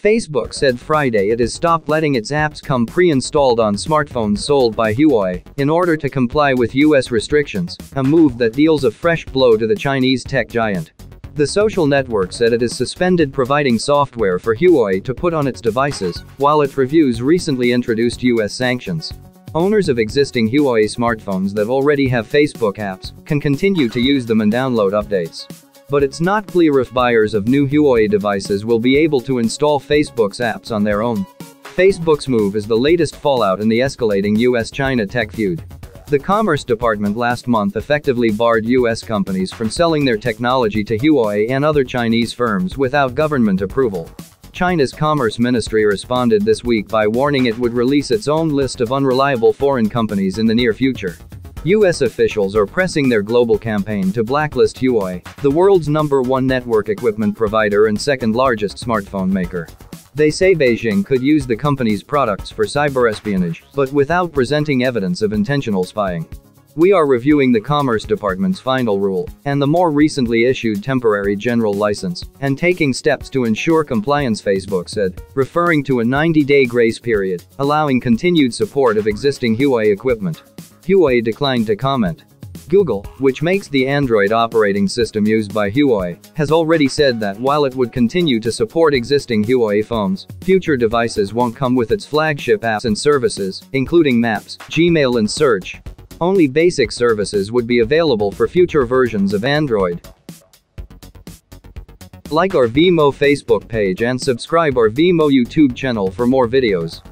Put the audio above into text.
Facebook said Friday it has stopped letting its apps come pre-installed on smartphones sold by Huawei in order to comply with US restrictions, a move that deals a fresh blow to the Chinese tech giant. The social network said it has suspended providing software for Huawei to put on its devices, while it reviews recently introduced US sanctions. Owners of existing Huawei smartphones that already have Facebook apps can continue to use them and download updates. But it's not clear if buyers of new Huawei devices will be able to install Facebook's apps on their own. Facebook's move is the latest fallout in the escalating US-China tech feud. The Commerce Department last month effectively barred US companies from selling their technology to Huawei and other Chinese firms without government approval. China's Commerce Ministry responded this week by warning it would release its own list of unreliable foreign companies in the near future. US officials are pressing their global campaign to blacklist Huawei, the world's number one network equipment provider and second largest smartphone maker. They say Beijing could use the company's products for cyber espionage, but without presenting evidence of intentional spying. We are reviewing the Commerce Department's final rule and the more recently issued temporary general license and taking steps to ensure compliance, Facebook said, referring to a 90 day grace period, allowing continued support of existing Huawei equipment. Huawei declined to comment. Google, which makes the Android operating system used by Huawei, has already said that while it would continue to support existing Huawei phones, future devices won't come with its flagship apps and services, including Maps, Gmail and Search. Only basic services would be available for future versions of Android. Like our V Mo Facebook page and subscribe our V Mo YouTube channel for more videos.